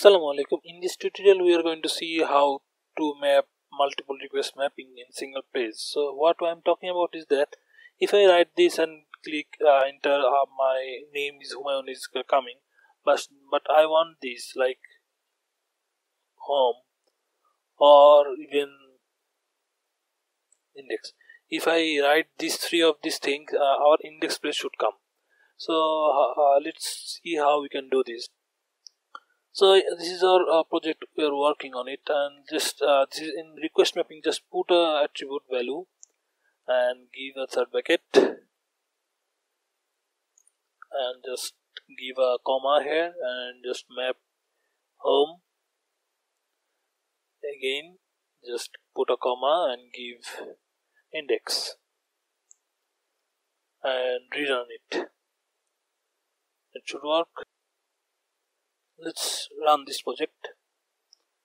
Assalamu alaikum. In this tutorial we are going to see how to map multiple request mapping in single page. So what I'm talking about is that if I write this and click uh, enter uh, my name is Humayun is coming but but I want this like home or even index. If I write these three of these things uh, our index place should come. So uh, uh, let's see how we can do this so this is our uh, project we are working on it and just uh, in request mapping just put a attribute value and give a third bracket. And just give a comma here and just map home. Again just put a comma and give index and rerun it. It should work let's run this project.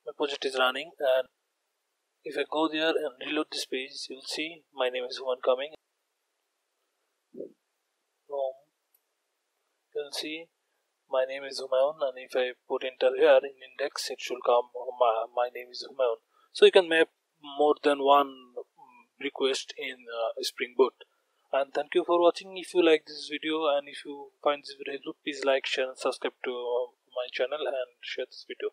My project is running and if I go there and reload this page you'll see my name is one coming. Home you'll see my name is Humayun and if I put enter here in index it should come my, my name is Humayun so you can map more than one request in uh, Spring Boot. And thank you for watching. If you like this video and if you find this video, please like share and subscribe to uh, my channel and share this video